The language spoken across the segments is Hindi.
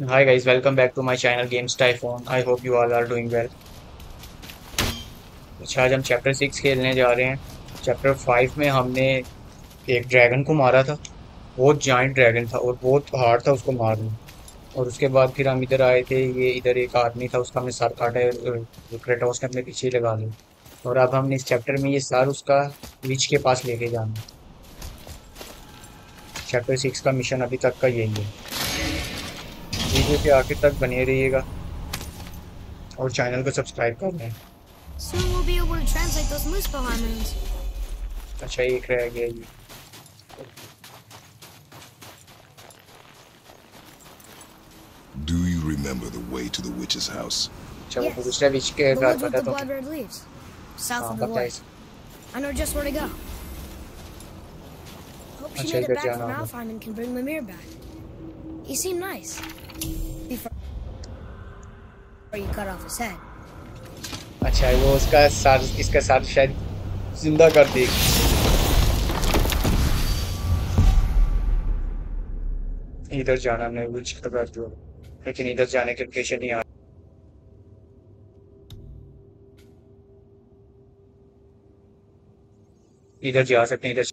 Hi guys, welcome back to my channel Games Typhoon. I hope you all are doing well. अच्छा आज हम चैप्टर सिक्स खेलने जा रहे हैं। चैप्टर फाइव में हमने एक ड्रैगन को मारा था। बहुत जाइंट ड्रैगन था और बहुत हार्ड था उसको मारना। और उसके बाद फिर हम इधर आए थे ये इधर एक आदमी था उसका हमने सर काटा क्रेटोस ने अपने पीछे लगा लिया और अब हमने इस चैप्टर में ये सर उसका विच के पास लेके जाना। चैप्टर सिक्स का मिशन अभी तक का यही है। वीडियो के आखिर तक बने रहिएगा और चैनल को सब्सक्राइब कर लें. अच्छा एक रह गया ये Do you remember the way to the witch's house? अच्छा Yes. दूसरा विच के with पता the तो blood red leaves. South हाँ of the पता है wood. I know just where to go. Hope she अच्छा, made it back from Alfheim and can bring Mimir back. He seemed nice. Before you cut off his head. अच्छा वो उसका सर, इसका सर शायद ज़िंदा कर देगी इधर जाना मैं विच का घर जो लेकिन इधर जाने के लोकेशन नहीं आ इधर जा सकते हैं, इधर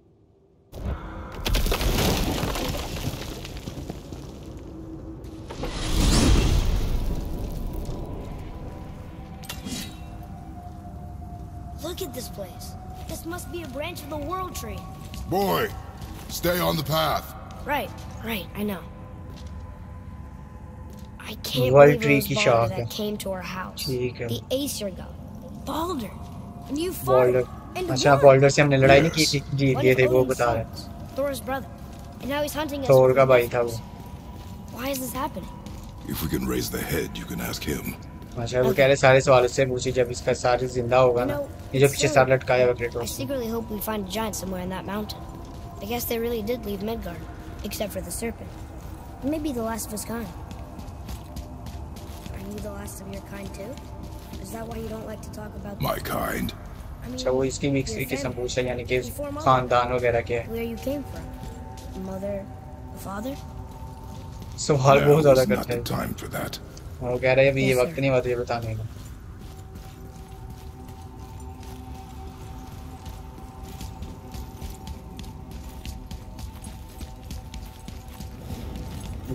stay on the path. Right, right, I know. I can't World believe Tree it was की Balder शाख है। that came to our house. ठीक है The Aesir god. Balder. And you fought बॉल्डर and अच्छा won. बॉल्डर से हमने लड़ाई नहीं की Yes. थी जीत One गए of थे वो Odin's बता रहे हैं sons, Thor's brother. And now he's hunting us. Thor with का the भाई था वो Vikings. Why is this happening? If we can raise the head, you can ask him. अच्छा वो कह रहे सारे सवाल उससे पूछे जब इसका सार जिंदा होगा You ना know, ये जो it's पीछे true. सार लटकाया हुआ I Kratos secretly hope we find a giant somewhere in that mountain. I guess they really did leave Midgard, except for the serpent. Maybe the last of his kind. Are you the last of your kind too? Is that why you don't like to talk about My kind. I mean, अच्छा वो इसकी मिक्स your किस्म family, पूछा यानी कि before mom, खानदान वगैरह क्या है where you came from? Mother, father? सवाल Now बहुत ज्यादा is not करते the हैं time for that. वो कह रहे हैं अभी ये Yes, वक्त sir. नहीं हुआ तुझे बताने का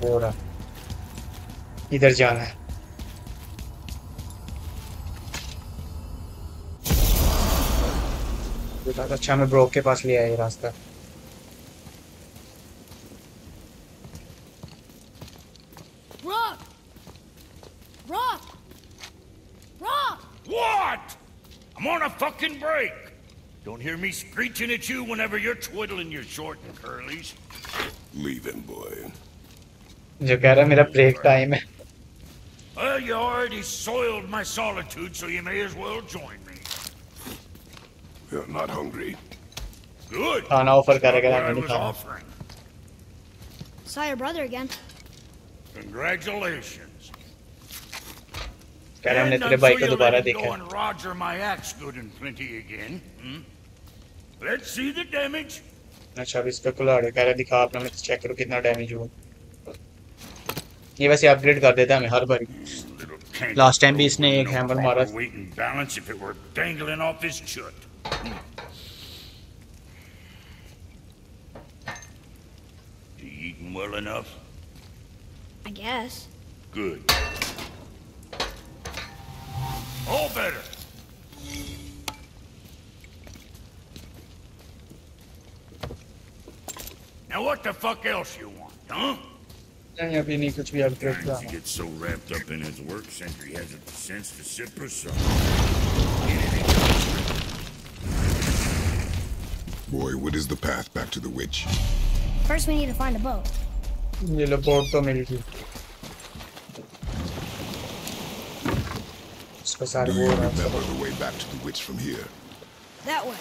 Bora. Lider dziale. Lasciamo il blocco e pass lì. Rock! Rock! Rock! What? I'm on a fucking break. Don't hear me screeching at you whenever you're twiddling your short and curlies. him boy. जो कह रहा है मेरा ब्रेक टाइम है Well, you already soiled my solitude, so you may as well join me. You're not hungry. Good. खाना ऑफर करेगा What I मैंने was खाना offering. Saw your brother again. Congratulations. कह रहा है हमने And तेरे I'm भाई sure को you'll दोबारा let me देखा go है and Roger my axe good and plenty again. Hmm? Let's see the damage. अच्छा अब इसका कुल्हाड़ी कह रहा है दिखा अपना मैं चेक करो कितना डैमेज हुआ ये वैसे अपग्रेड कर देता है हमें हर बार Little can't Last time भी इसने एक no hammer proper मारा। Weight and balance if it were dangling off his chut. You eating well enough? I guess. Good. All better. Now what the fuck else you want, huh? नहीं अभी नहीं कुछ भी अपग्रेड Times किया he gets so wrapped up in his work, Sentry hasn't the sense to sit for some. Boy, what is the path back to the witch? First, we need to find a boat. ये लो बोर्ड तो मिल गई इसको Do सारे you वो remember the way back to the witch from here? That way,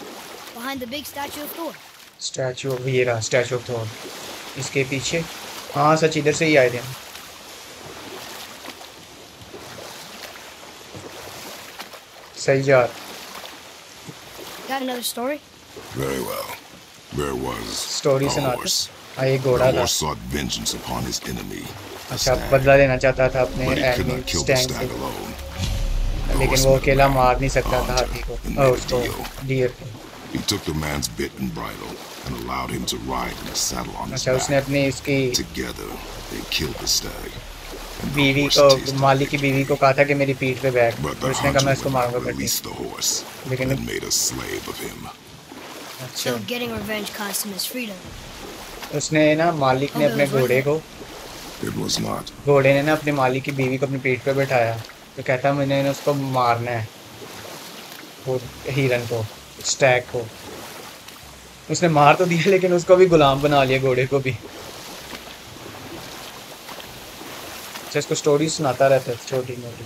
behind the big statue of Thor. Statue of ये रहा स्टैचू ऑफ थॉर इसके पीछे हाँ सच इधर से ही आए थे सही जा Got another story? Very well. Where was Story सुनाते। horse? हाँ ये घोड़ा था sought vengeance upon his enemy, अच्छा बदला लेना चाहता था अपने एनिमी स्टैंग से लेकिन वो अकेला मार नहीं सकता था हाथी को और उसको डियर को He took the man's bit and bridle and allowed him to ride in a saddle on his अच्छा back. Together, they killed the stag. बीवी को मालिक की बीवी को कहा था कि मेरी पीठ पे बैठ तो उसने कहा मैं इसको मारूँगा the horse लेकिन made a slave of him. अच्छा So getting revenge cost him his freedom. उसने ना मालिक ने Oh, अपने घोड़े को. घोड़े ने ना अपने मालिक की बीवी को अपनी पीठ पे बैठाया तो कहता मैंने उसको मारना है वो हिरन को स्टैग को उसने मार तो दिया लेकिन उसको भी गुलाम बना लिया घोड़े को भी। अच्छा इसको स्टोरी सुनाता रहता है छोटी मोटी.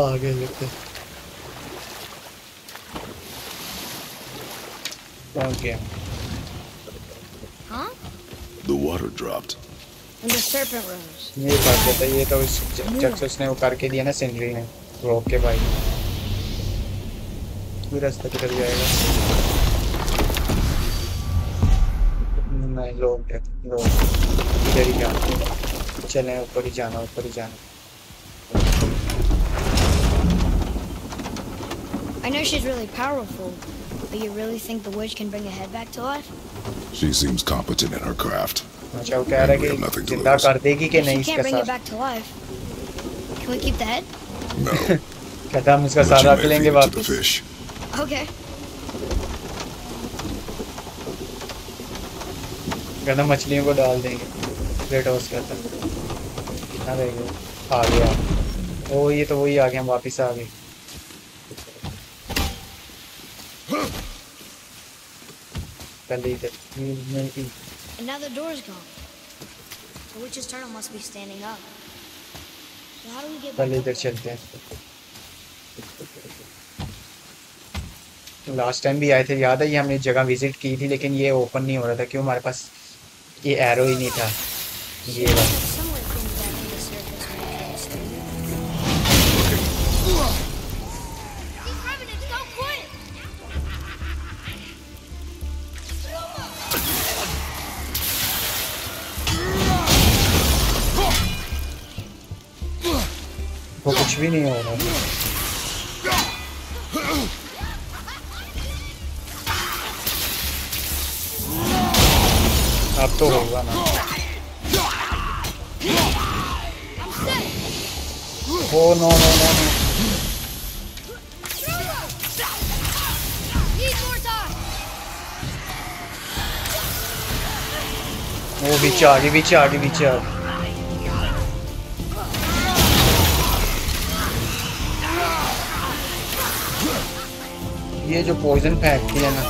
आगे पहुँच गया The water dropped. And the serpent rose. ये कर देता ये तो इस उसने वो करके दिया ना सिंडरी ने। रोक के भाई कोई रास्ता किधर जाएगा नहीं लोग है, लोग इधर ही जाना चलें ऊपर ही जाना ऊपर ही जाना I know she's really powerful, but you really think the witch can bring a head back to life? She seems competent in her craft. अच्छा वो कह रहा We have है nothing कि to जिंदा lose. कर देगी कि If नहीं she can't इसका bring it साथ back to life, can we keep the head? No, कहता हम इसका may लेंगे वापस. Okay. कहता मछलियों को डाल देंगे प्लेट हाउस कहता कितना रहेगा आ गया ओ ये तो वही आ गया हम वापस आ गए पहले इधर the door's gone. The witch's turtle must be standing up. So how do we get back पहले इधर चलते हैं। लास्ट टाइम भी आए थे, याद है, ये हमने जगह विज़िट की थी, लेकिन ये ओपन नहीं हो रहा था, क्यों? हमारे पास ये एरो ही नहीं था। ये वाला। Winnie onu. A. Oh no no no. Oh, Vichari, Vichari, Vichari. ये जो पॉइजन फेंकती है ना।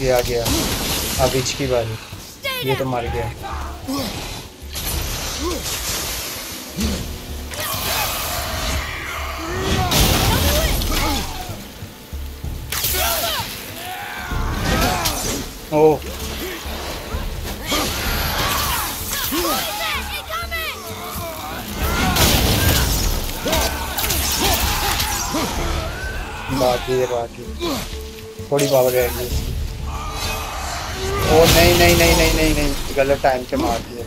ये आ गया। अब इसकी बारी। ये तो मर गया। ओ। बाकी है, बाकी थोड़ी पावर रहेगी। ओ, नहीं नहीं नहीं नहीं नहीं नहीं, गलत टाइम पे मार दिया।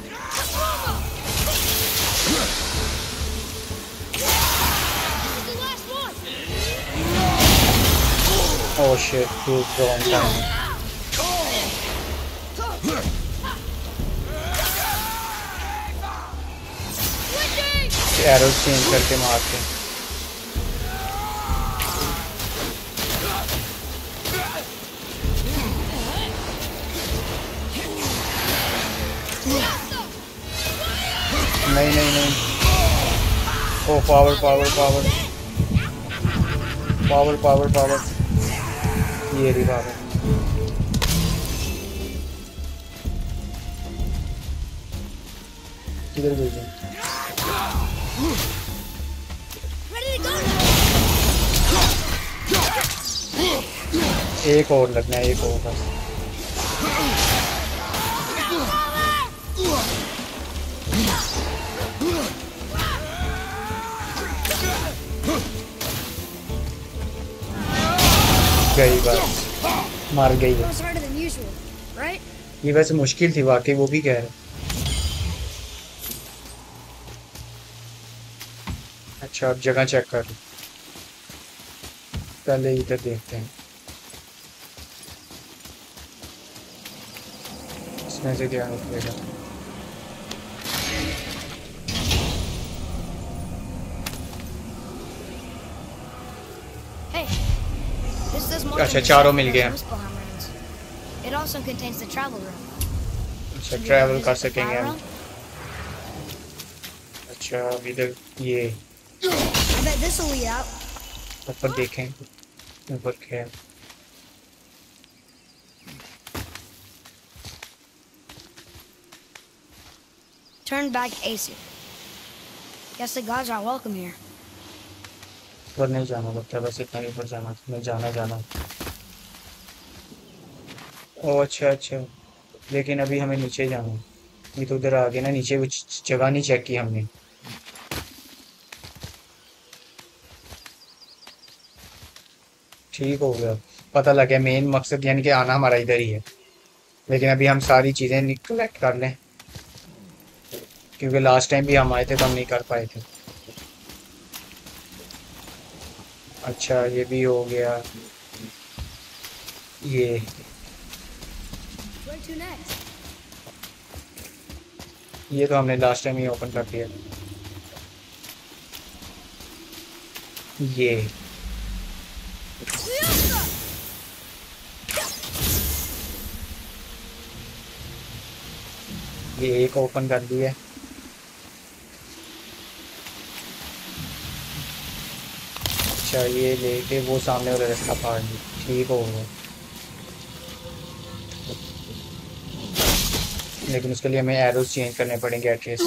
ओ shit too wrong time arrow change करके मारते हैं। नहीं नहीं नहीं। ओ power power power power power power ये रही पावर किधर गई go! एक और लगना है, एक और बस। गई बस। मार गई? ये वैसे मुश्किल थी वाकई वो भी कह रहे अच्छा अब जगह चेक कर पहले इधर देखते हैं। इसमें से क्या निकलेगा अच्छा, than just चारों like मिल the गए। Muspelheim ruins. It also contains the travel room. अच्छा Should we ट्रैवल visit कर the सकेंगे fire हम room? अच्छा अब इधर ये I bet this will lead out. ऊपर देखें ऊपर क्या है Turn back Aesir. Guess the gods are welcome here. ऊपर नहीं जाना लगता बस इतना ही ऊपर जाना, मैं जाना जाना ओ अच्छा अच्छा। लेकिन अभी हमें नीचे जाना ये तो उधर आ आगे ना, नीचे कुछ जगह नहीं चेक की हमने। ठीक हो गया। पता लग गया मेन मकसद यानी कि आना हमारा इधर ही है। लेकिन अभी हम सारी चीज़ें कलेक्ट कर लें। क्योंकि लास्ट टाइम भी हम आए थे तो हम नहीं कर पाए थे। अच्छा ये भी हो गया। ये? ये तो हमने लास्ट टाइम ही ओपन कर दिया। ये। ये एक ओपन कर दिया। अच्छा ये लेके वो सामने वाला रास्ता फाड़ ठीक हो गया। लेकिन उसके लिए हमें एरोस चेंज करने पड़ेंगे एड्रेस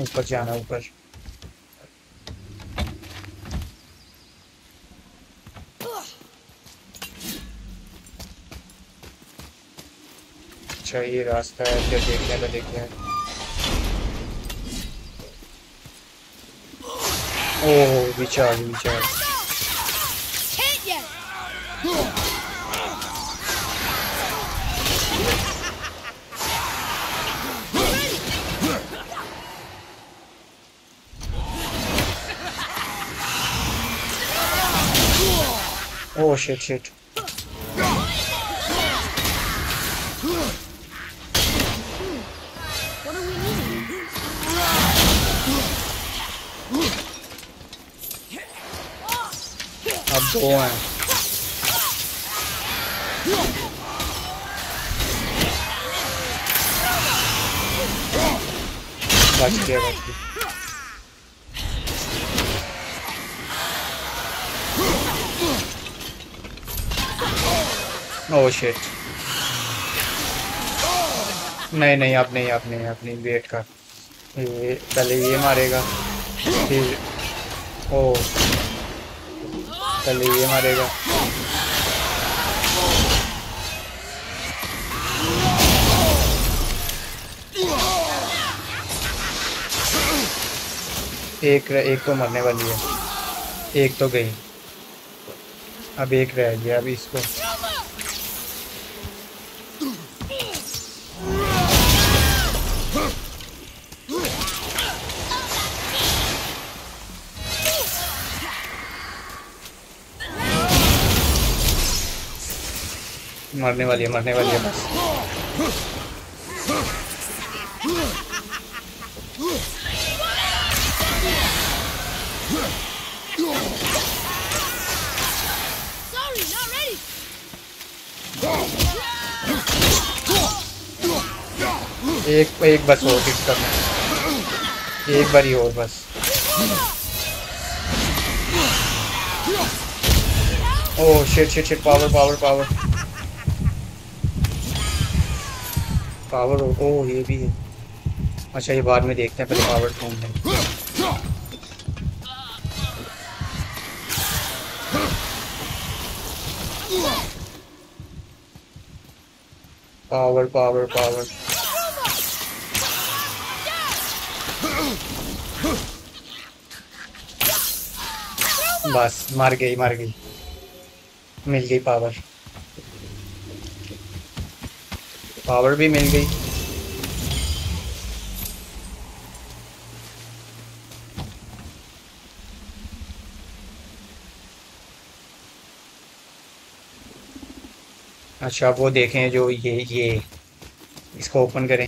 ऊपर जाना, ऊपर। अच्छा ये रास्ता है इधर देखने का देखते हैं ओह विचार विचार Can't yet! ओह शिट हैं बच गया बच गया ओह नहीं नहीं अब नहीं अब नहीं अब नहीं वेट कर। ये, पहले ये मारेगा, फिर, ओ। पहले ये मारेगा। एक रह- एक तो मरने वाली है। एक तो गई। अब एक रह गया, अब इसको। मरने वाली है मरने वाली है। बस! एक एक बस और किक करना एक बारी और बस। ओह shit shit shit power power power power oh ये भी है। अच्छा ये बाद में देखते हैं, पहले पावर कौन में पावर पावर पावर बस, मार गई मार गई। मिल गई पावर पावर भी मिल गई। अच्छा वो देखें जो ये ये, इसको ओपन करें।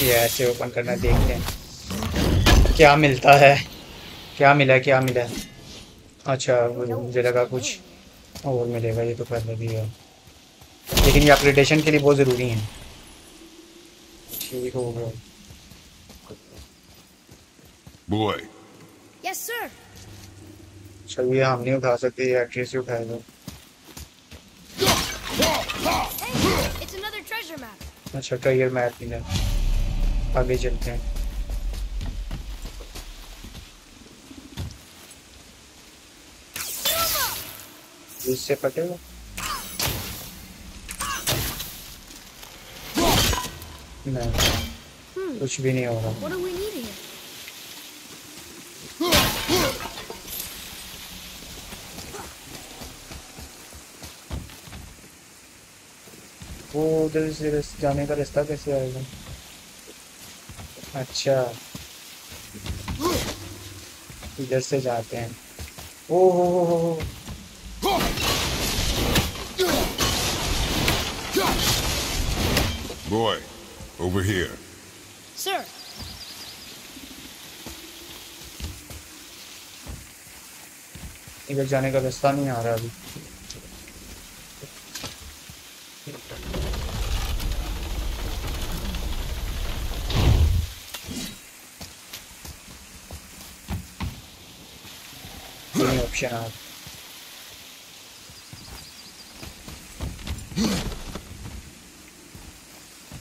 ये ऐसे ओपन करना देखते हैं। क्या मिलता है? क्या मिला क्या मिला अच्छा मुझे लगा कुछ और मिलेगा ये तो पहले भी है। लेकिन ये अपग्रेडेशन के लिए बहुत ज़रूरी है। ठीक हो गया। Boy, Yes, sir. अच्छा ये हम नहीं उठा सकते ये एक्ट्रेस ही उठाएगा. अच्छा करियर मैप मिला आगे चलते हैं। इससे पटेगा नहीं कुछ भी नहीं होगा? वो उधर से जाने का रास्ता कैसे आएगा? अच्छा। इधर से जाते हैं। ओ हो हो हो। boy, over here. Sir, इधर जाने का रास्ता नहीं आ रहा अभी तीन ऑप्शन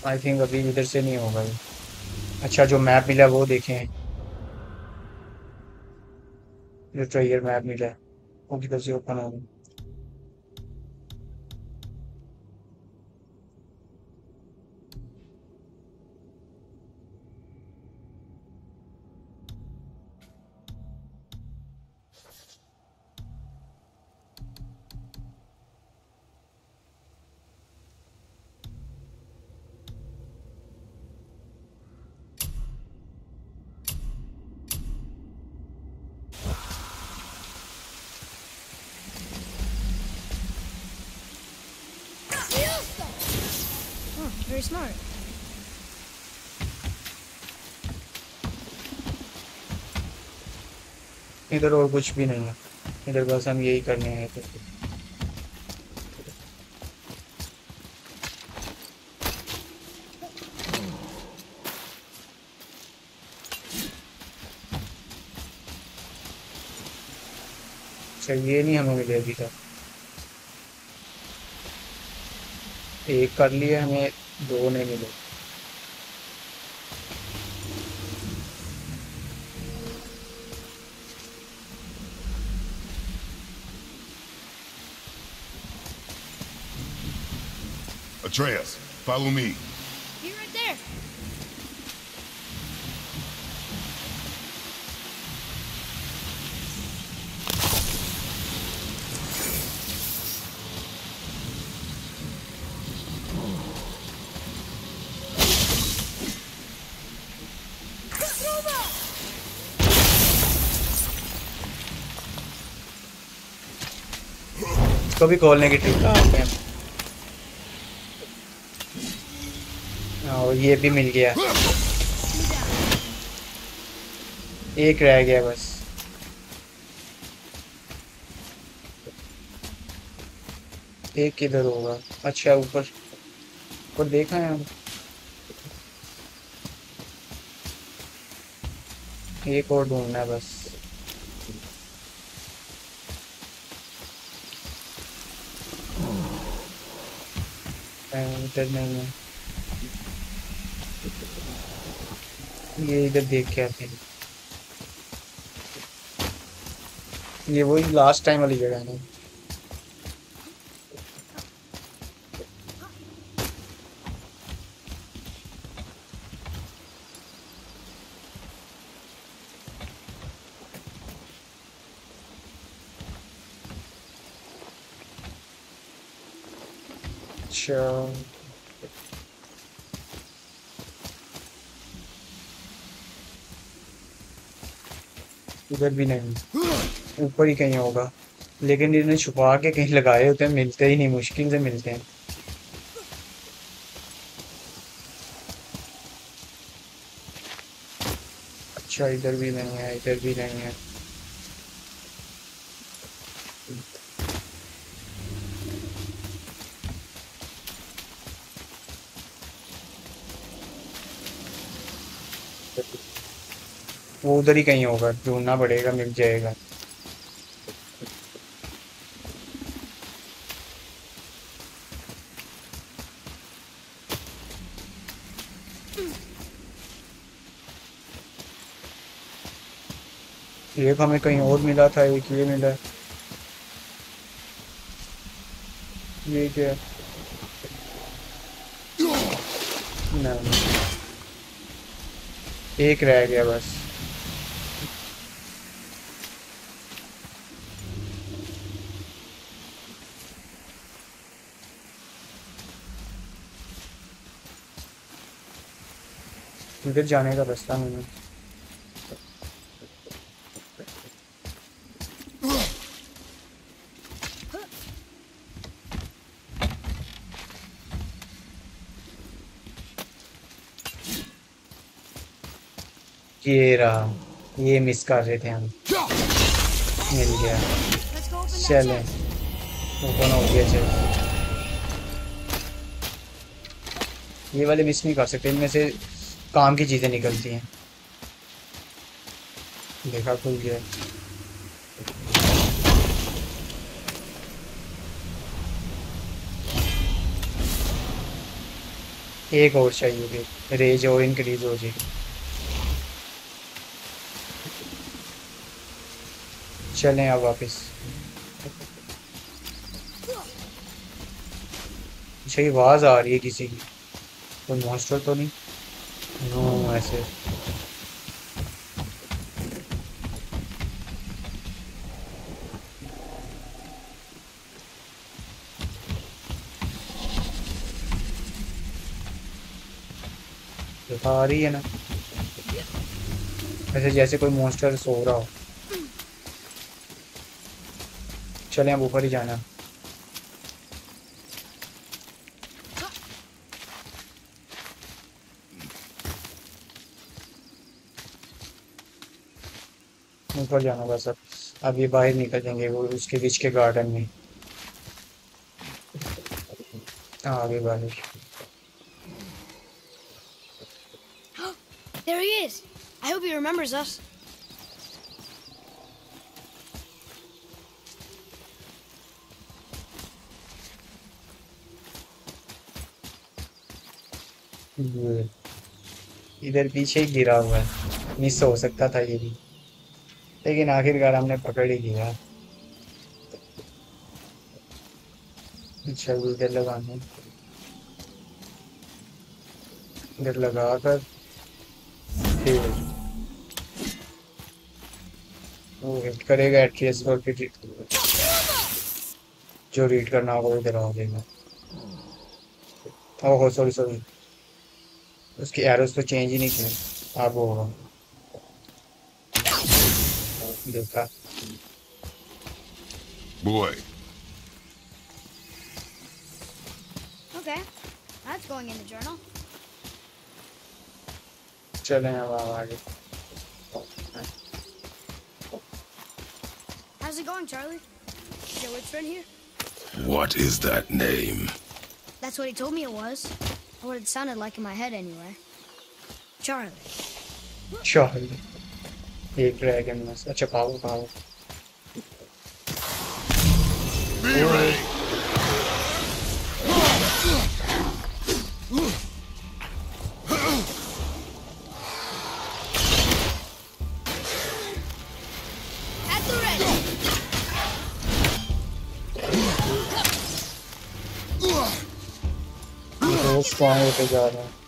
आई थिंक अभी इधर से नहीं होगा ये। अच्छा जो मैप मिला वो देखें। जो ट्रेयर मैप मिला वो किधर से ओपन होगा? Very smart. इधर और कुछ भी नहीं है। इधर बस हम यही करने हैं तो अच्छा ये नहीं हमें मिले अभी तक। एक कर लिए हमें। दो नहीं मिले Atreus, follow me. इसको भी खोलने की ट्रिक और ये भी मिल गया। एक रह गया बस। एक किधर होगा? अच्छा ऊपर। ऊपर देखा है एक और ढूंढना है बस। टर्मिनल में। ये इधर देख के आते हैं। ये वही लास्ट टाइम वाली जगह है। ना. उधर भी नहीं। ऊपर ही कहीं होगा। लेकिन इन्हें छुपा के कहीं लगाए होते हैं, मिलते ही नहीं, मुश्किल से मिलते हैं। अच्छा इधर भी नहीं है, इधर भी नहीं है। वो उधर ही कहीं होगा, ढूंढना पड़ेगा, मिल जाएगा। एक हमें कहीं और मिला था, एक ये मिला। ये क्या? नहीं एक रह गया बस। इधर जाने का रास्ता नहीं ये रहा। ये मिस कर रहे थे हम। मिल गया। चलें. ओपन हो गया, चल। ये वाले मिस नहीं कर सकते। इनमें से काम की चीज़ें निकलती हैं। देखा खुल गया। एक और चाहिए फिर। रेज और इंक्रीज हो जाएगी चलें अब वापस। अच्छा आवाज़ आ रही है किसी की। कोई तो मॉन्स्टर तो नहीं? ऐसे दिखा रही है ना? ऐसे जैसे कोई मॉन्स्टर सो रहा हो। चलें, अब ऊपर ही जाना। ऊपर जाना होगा अब अब ये बाहर निकल जाएँगे वो उसके बीच के गार्डन में। हाँ, आगे बाहर। There he is. I hope he remembers us. इधर पीछे ही गिरा हुआ है। मिस हो सकता था ये भी। लेकिन आखिरकार हमने पकड़ ही लिया। अच्छा इधर लगाने। इधर लगा कर फिर वो हिट करेगा एड्रेस और फिर जो रीड करना होगा वो इधर आ जाएगा। ओहो सॉरी सॉरी उसकी एरोस तो चेंज ही नहीं किया वो होगा। Boy. Okay. That's going in the journal. How's it going, Charlie? Your witch friend here? What is that name? That's what he told me it was. Or what it sounded like in my head, anyway. Charlie. Charlie. एक ड्रैगन में अच्छा पाओ पाओ Be ready. At the ready. बहुत स्ट्रॉन्ग होते जा रहे हैं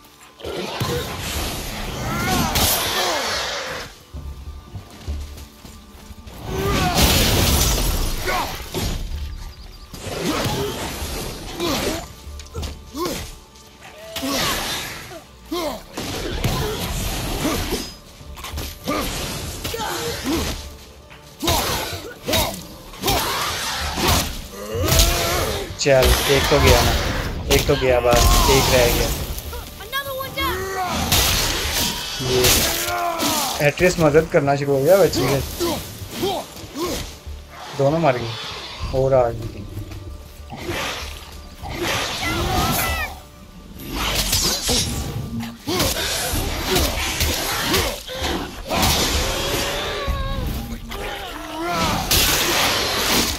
चल, एक तो गया ना। एक तो गया, बस, एक रह गया! ये एट्रिस मदद करना शुरू हो गया, बच्ची के। दोनों मर गए, और आ गई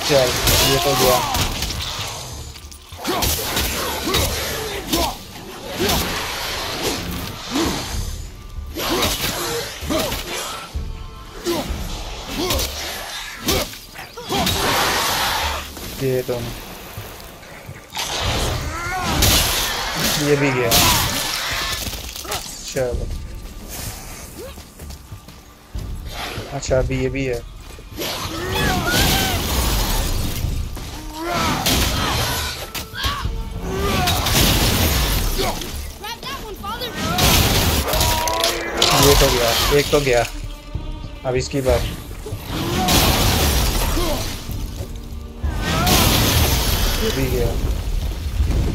चल, ये तो गया। दोनों ये भी गया। चलो। अच्छा अभी ये भी है! ये तो गया, एक तो गया। अब इसकी बात। ये भी गया।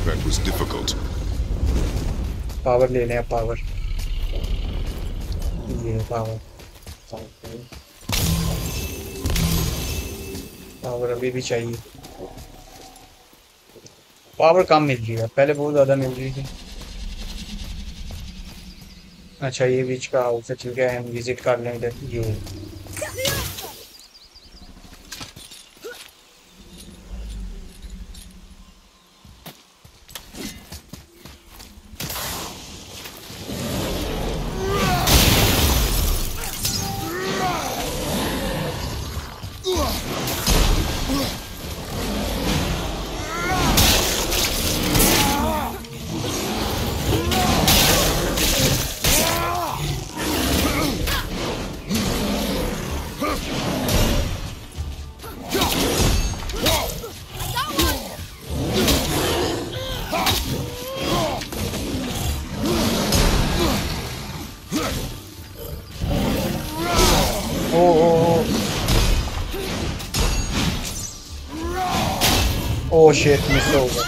That was difficult. पावर ले लें पावर ये पावर पावर अभी भी चाहिए। पावर कम मिल रही है। पहले बहुत ज़्यादा मिल रही थी। अच्छा ये बीच का हाउस है ठीक है। हम विज़िट कर लें इधर ये। shit, missed over.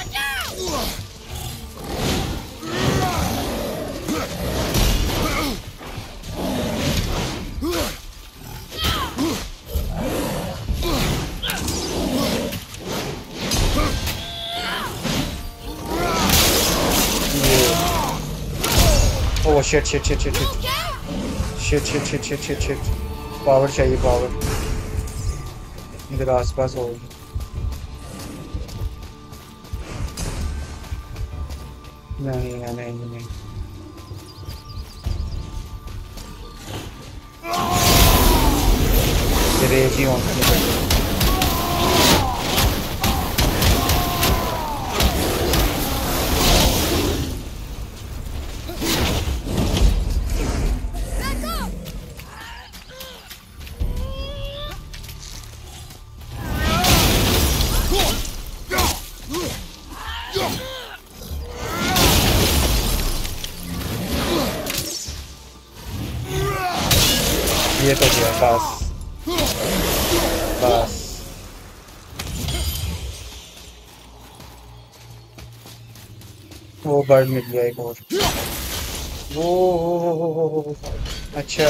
Yeah. Oh shit, shit, shit, shit, shit. Shit, shit, shit, shit, shit, shit. Power चाहिए पावर मेरे आसपास होगी Nah, ini nih. गार्ड मिल गया एक और। ओ, अच्छा।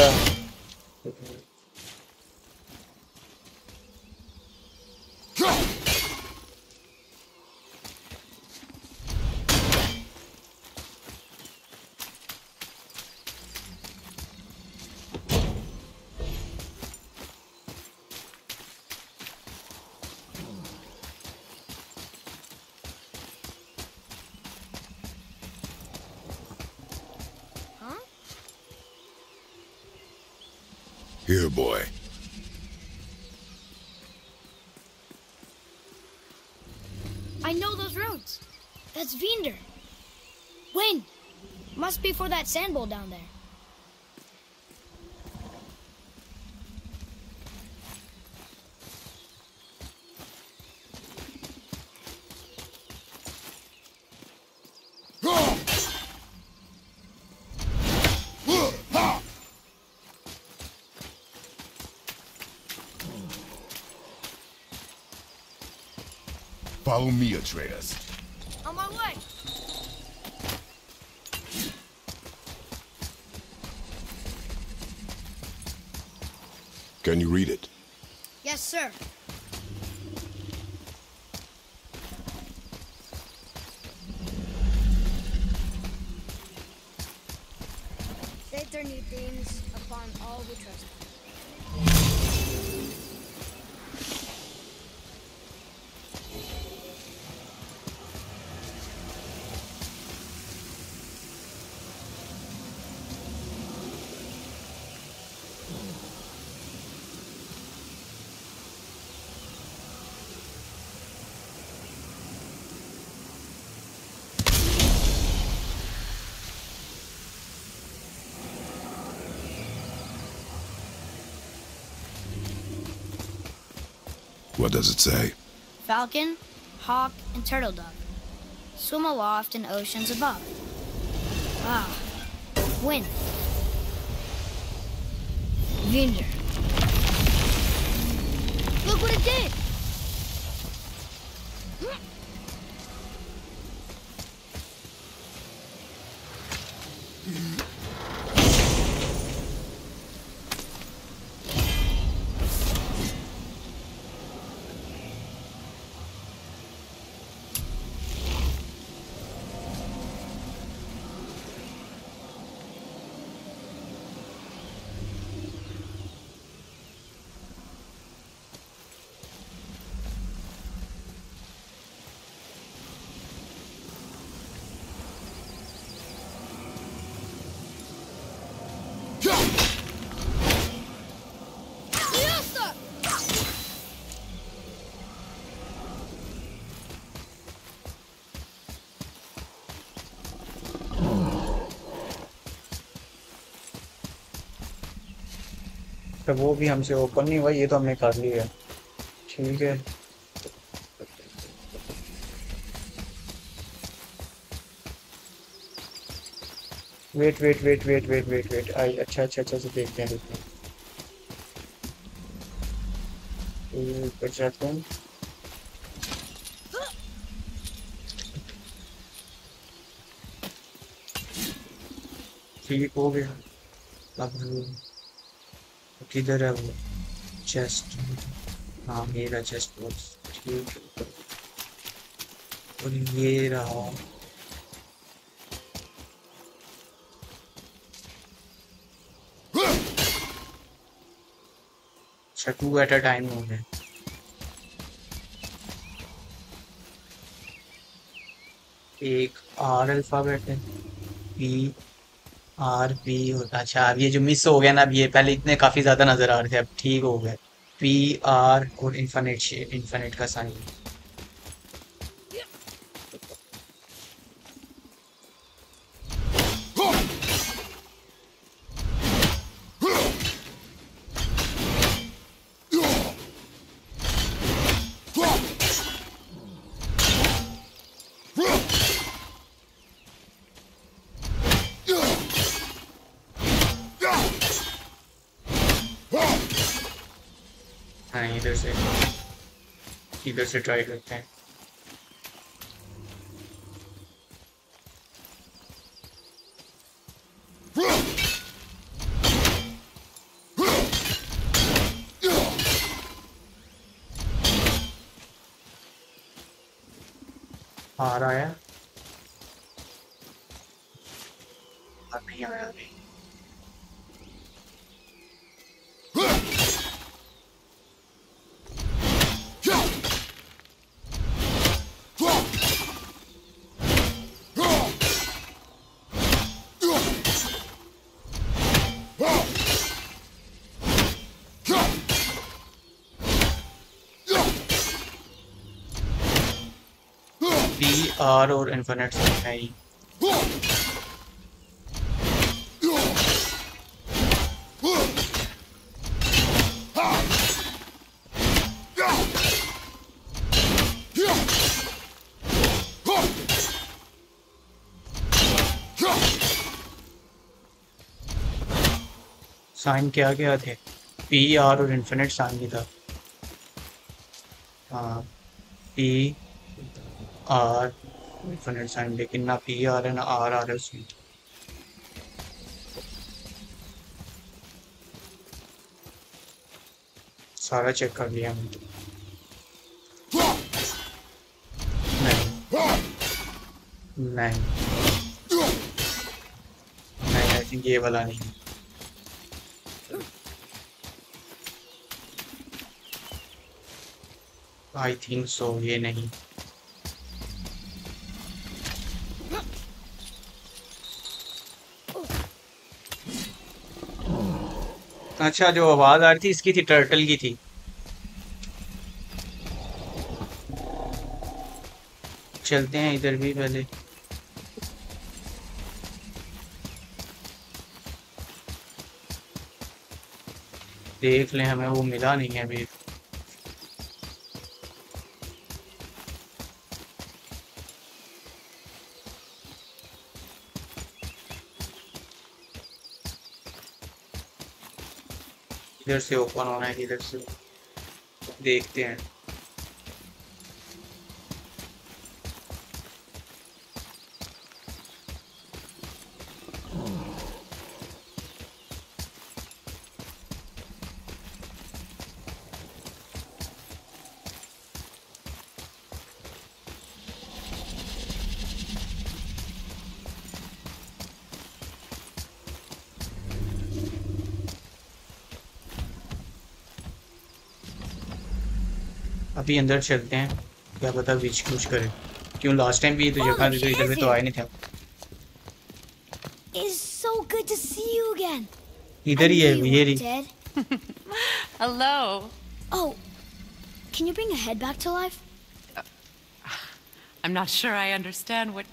Here, boy. I know those roads. That's Vinder. Wind. Must be for that sand bowl down there. Follow me, Atreus. On my way. Can you read it? Yes, sir. New things upon all who trust. What does it say? Falcon, hawk, and turtle dove swim aloft in oceans above. Ah, wind. Vinder. Look what it did! तो वो भी हमसे ओपन नहीं हुआ, ये तो हमने कर लिया। ठीक है। Wait wait wait wait wait wait wait आई अच्छा अच्छा अच्छा से देखते हैं देखते हैं। ऊपर जाते हैं। ठीक हो गया। अब किधर है वो? चेस्ट हाँ मेरा चेस्ट बॉक्स ठीक है। और ये रहा। अच्छा टू एट अ टाइम हो गए। एक आर अल्फ़ाबेट है पी आर पी अच्छा अब ये जो मिस हो गया ना, अब ये पहले इतने काफ़ी ज़्यादा नज़र आ रहे थे, अब ठीक हो गए पी आर और इन्फिनिट इन्फिनिट का साइन हाँ इधर से इधर से ट्राई करते हैं आ रहा है और नहीं आया अभी आर और इन्फिनिट है ही। साइन क्या क्या थे? पी आर और इन्फिनिट साइन भी था। हाँ पी आर इन्फिनिट साइन लेकिन ना पी आ रहा है, ना आर आ रहा है उसमें। सारा चेक कर लिया मैंने। नहीं। नहीं। नहीं आई थिंक ये वाला नहीं आई थिंक सो ये नहीं। अच्छा जो आवाज़ आ रही थी, इसकी थी टर्टल की थी। चलते हैं इधर भी पहले। देख ले हमें, वो मिला नहीं है अभी। इधर से ओपन होना है इधर से देखते हैं। अभी अंदर चलते हैं क्या पता बीच कुछ करे क्यों लास्ट टाइम भी ये तो Oh, जगह थी तो इधर में तो आए नहीं थे It's so good to see you again. इधर ही है I knew you ये weren't रही dead. Hello. Oh, can you bring a head back to life? I'm not sure I understand what.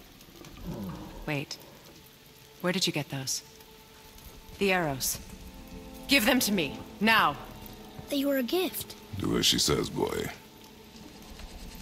Wait. Where did you get those? The arrows. Give them to me, now. They were a gift. Do as she says, boy.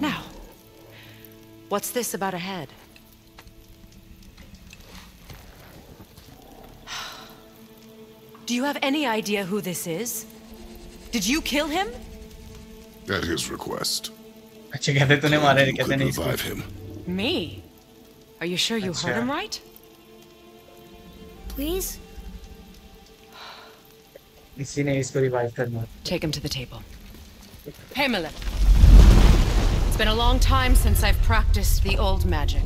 Now, what's this about a head? Do you have any idea who this is? Did you kill him? At his request. Checate, tú le madre que tenéis. Revive him. Me? Are you sure you heard him right? Please? Take him to the table. Hey, Millet been a long time since I've practiced the old magic.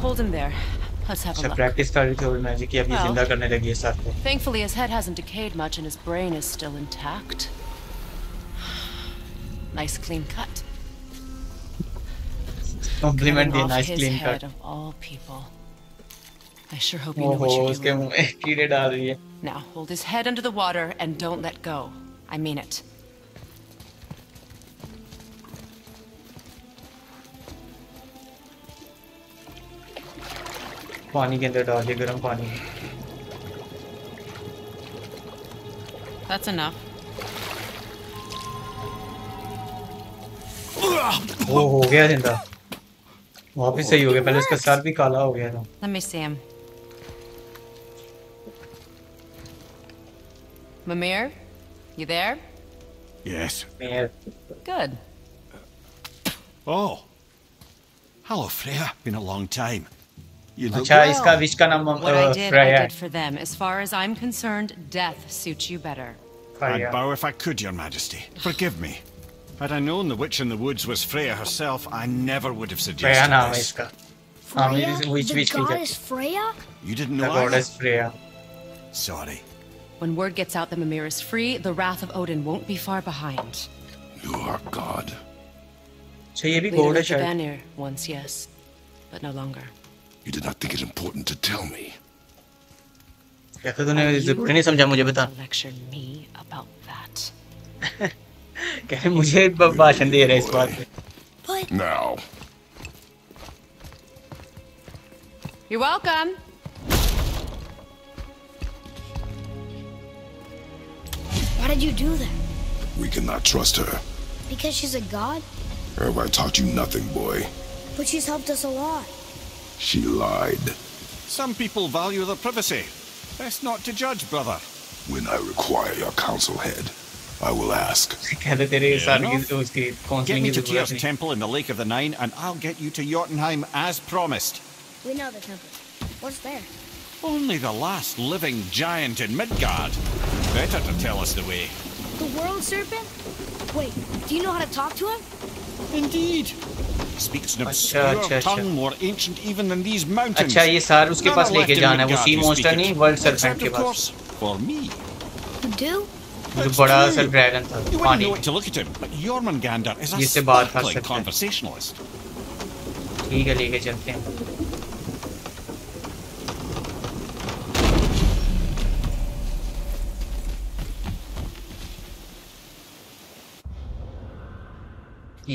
Hold him there. Let's have a अच्छा look. प्रैक्टिस कर रही थी ओल्ड मैजिक की अभी Well. जिंदा करने लगी है साथ को Thankfully, his head hasn't decayed much and his brain is still intact. Nice clean cut. Compliment Cutting दिया off nice his clean head cut of all people. I sure hope you know ओहो what you're उसके doing. मुंह में कीड़े डाल रही है Now, hold his head under the water and don't let go. I mean it. पानी के अंदर डाल दिया गर्म पानी That's enough. वो हो गया ज़िंदा वापस सही हो गया पहले उसका सर भी काला हो गया था Let me see him. Mimir? You there? Yes. मैं Good. Oh. Hello, Freya. Been a long time. You look अच्छा इसका विश का नाम What I did, I Freya है did for them. As far as I'm concerned, death suits you better. I'd Freya bow if I could, Your Majesty. Forgive me. Had I known the witch in the woods was Freya herself, I never would have Freya suggested नाम है this. इसका हाँ Freya? मेरी विच the विच की goddess Freya? You didn't the know either? Goddess Freya Sorry. When word gets out that Mimir is free, the wrath of Odin won't be far behind. You are God. अच्छा ये भी Leader गॉड है of the शायद Vanir once, yes, but no longer. You did not think it important to tell me. कहते तूने जरूरी नहीं समझा मुझे बता Lecture me about that. कह रहे मुझे ब- भाषण दे रहा है इस बात पे What? Now, You're welcome. Why did you do that? we cannot trust her. Because she's a god? Have I taught you nothing, boy? But she's helped us a lot. She lied. Some people value their privacy. Best not to judge, brother. When I require your council head, I will ask. Get me to Tyr's temple in the Lake of the Nine, and I'll get you to Jotunheim as promised. We know the temple. What's there? Only the last living giant in Midgard. Better to tell us the way. The World Serpent? Wait, do you know how to talk to him? Indeed. Speaks an अच्छा, obscure अच्छा, अच्छा। tongue more ancient even than these mountains. अच्छा ये सार उसके पास लेके जाना है वो सी मॉन्स्टर नहीं वर्ल्ड सरपेंट के पास for me. You do? जो बड़ा. सा ड्रैगन था पानी में it to look at him, but Jormungandr is a जिससे बात कर sparkling सकते हैं। conversationalist. ठीक है लेके चलते हैं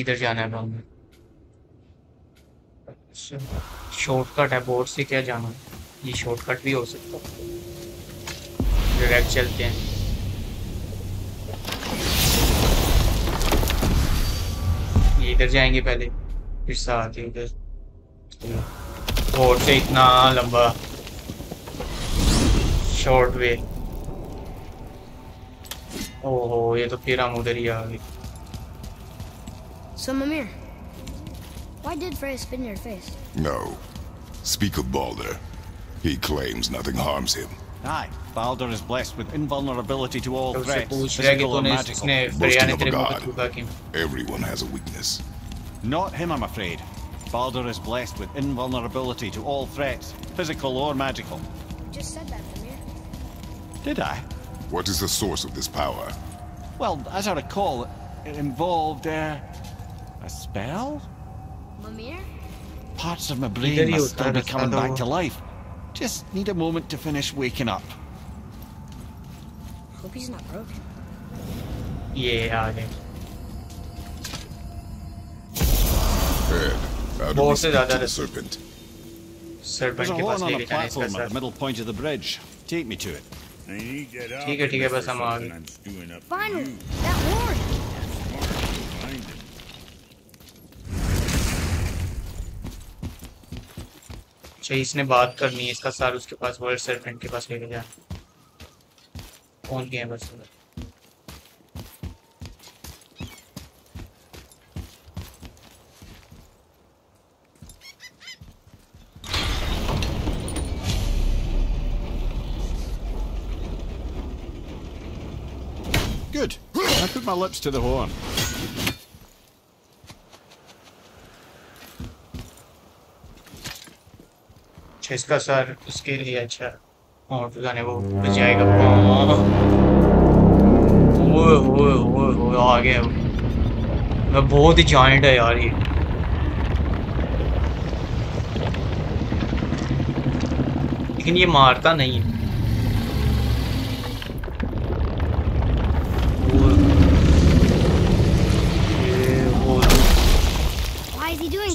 इधर जाना है हमें शॉर्टकट है बोर्ड से क्या जाना है? ये शॉर्टकट भी हो सकता है। डायरेक्ट चलते हैं। ये इधर जाएँगे पहले, फिर साथ ही उधर। बोर्ड से इतना लंबा। शॉर्ट वे ओहो, ये तो फिर हम उधर ही आ गए। So, Mimir, why did Freya spit in your face? No. Speak of Balder. He claims nothing harms him. Aye, Balder is blessed with invulnerability to all threats, physical and magical. Of a god, everyone has a weakness. Not him, I'm afraid. Balder is blessed with invulnerability to all threats, physical or magical. You just said that, Mimir. Did I? What is the source of this power? Well, as I recall, it involved, uh, a spell? Mimir? Parts of my Either brain you must still be or coming back other- to life. Just need a moment to finish waking up. Hope he's not broken. ये आ गए Ed, how do we बहुत से speak ज्यादा to the रस- serpent? There's सरपंच a के पास horn on लेके a जाना है इसका platform at sir the middle point of the bridge. Take me to it. I need to get out ठीक है, of ठीक है, this बस for हम आ something गए। I'm stewing up for Finally, you. that horn! अच्छा इसने बात करनी है, इसका सार उसके पास वर्ल्ड सरपेंट के पास लेके जा पहुँच गए बस उधर Good. I put my lips to the horn. इसका सर उसके लिए अच्छा। और जाने वो बचाएगा ओ ओए ओए ओए ओए, आ गया मैं बहुत ही जाइंट है यार ये। लेकिन ये मारता नहीं है।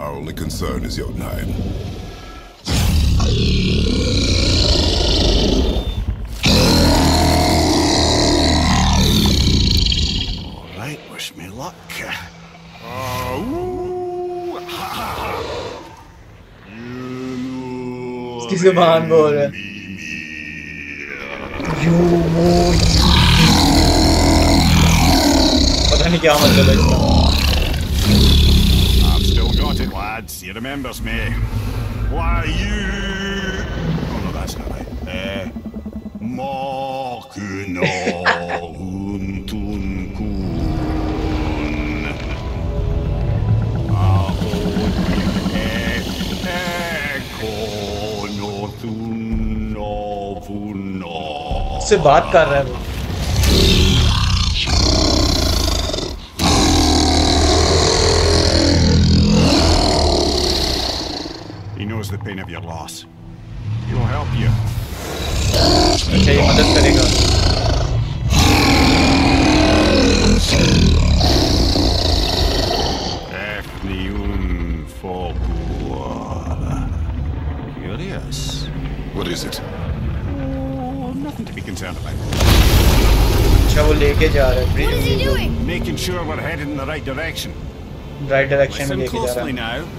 Our only concern is Jotunheim. All right, wish me luck. You diese Wahnwurde. Juhu. Und eine Germanwelle. He remembers me. Why, you... Oh, no, that's not right. Eh... से बात कर रहा है pain of your loss. He'll help you. अच्छा ये मदद करेगा Efniun Folklore. Curious. What is it? Oh, nothing to be concerned about. अच्छा वो लेके जा रहा है What is he doing? Making sure we're headed in the right direction. Right direction में Listen लेके जा रहा closely है now.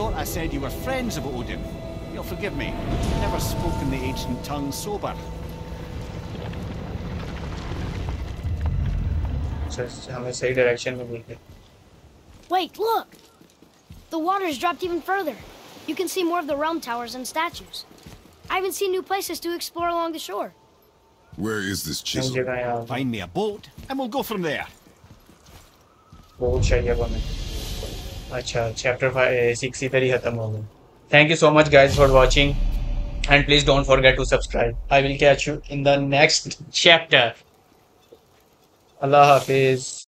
thought I said you were friends of Odin. You'll forgive me. Never spoken the ancient tongue sober. अच्छा, हमें सही डायरेक्शन में लेके Wait, look! The water's dropped even further. You can see more of the realm towers and statues. I even see new places to explore along the shore. Where is this नई chisel? जगह यहाँ Find me a boat, and we'll go from there. बहुत चाहिए अब हमें अच्छा चैप्टर सिक्स इधर ही खत्म हो गया thank you so much guys for watching and please don't forget to subscribe I will catch you in the next chapter Allah Hafiz